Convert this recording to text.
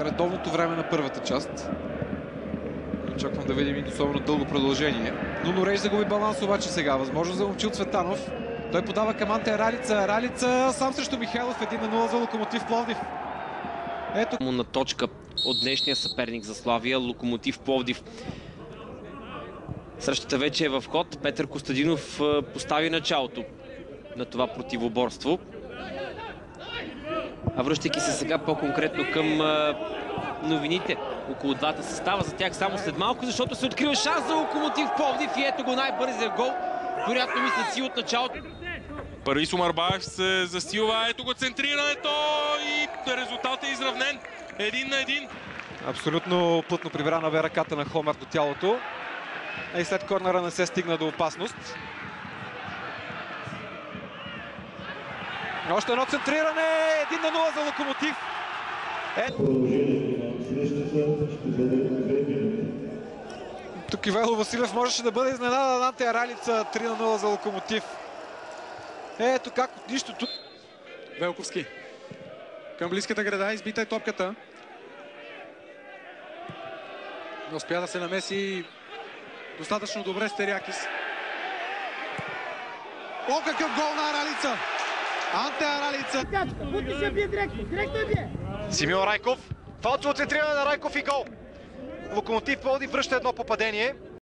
редовното време на първата част. Очаквам да видим и особено дълго продължение. Но Норейш загуби баланс обаче сега. Възможно за Момчил Цветанов. Той подава към Анте Ралица. Ралица сам срещу Михайлов. 1 на 0 за Локомотив Пловдив. Ето му на точка от днешния съперник за Славия, Локомотив Пловдив. Срещата вече е в ход. Петър Костадинов постави началото на това противоборство. А връщайки се сега по-конкретно към новините около двата състава, за тях само след малко, защото се открива шанс за Локомотив Пловдив и ето го най-бързия гол. Вероятно мисля си от началото. Парис Омарбаев се засилва. Ето го центрирането и резултатът е изравнен. Един на един. абсолютно плътно прибрана бе ръката на Хомер до тялото. А и след корнера не се стигна до опасност. Още едно центриране. 1 на 0 за Локомотив. Е, Продължението на срещата ще бъде 2 минути. тук Ивайло Василев можеше да бъде изненадан Анте Ралица. 3 на 0 за Локомотив. Ето как от нищо тук. Велковски. Към близката града избита е топката. Не успя да се намеси достатъчно добре Стерякис. О, какъв гол на Аралица! Анте Аралица! Бути ще бие директно. Директно бие. Симеон Райков. Фалчево центриране на Райков и гол. Локомотив Пловдив връща едно попадение.